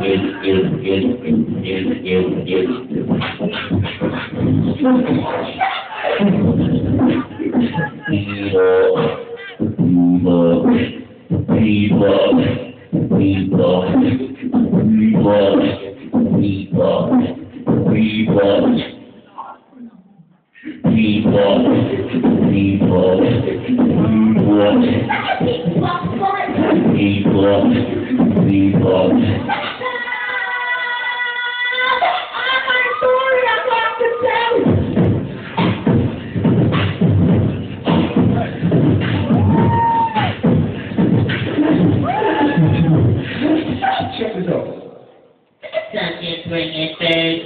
Check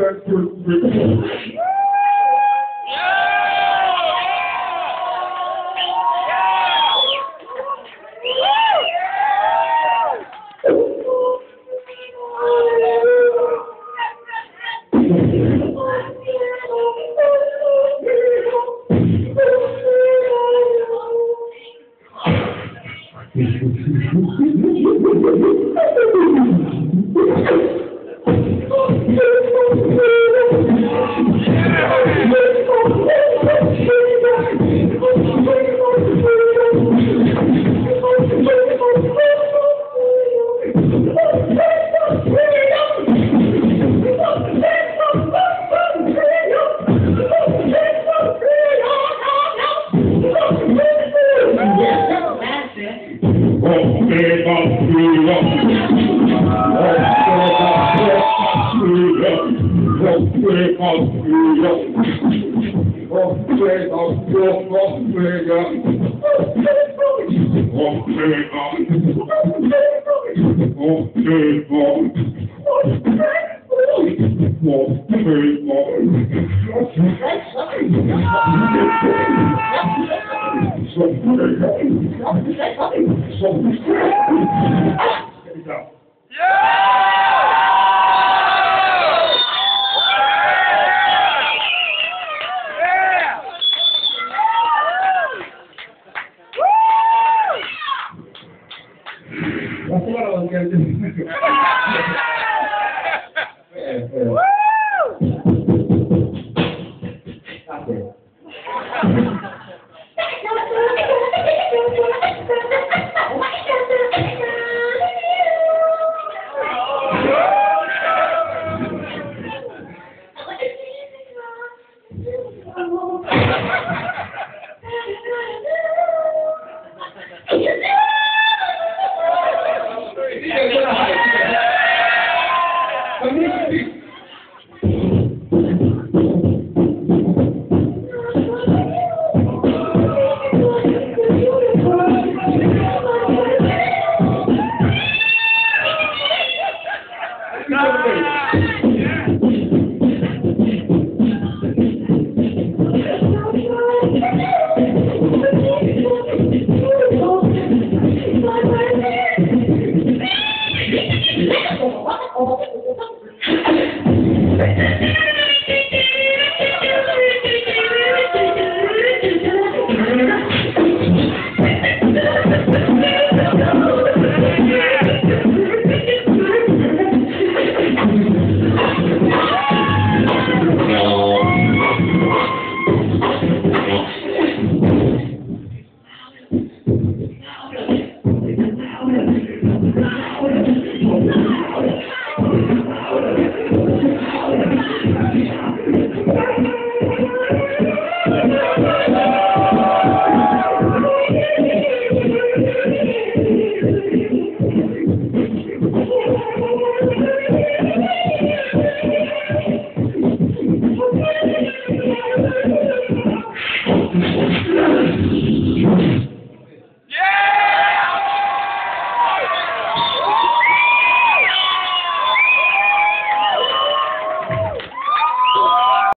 Senhor por tudo. Thank you. Yeah. It, Check That's what I was going to do. Thank you.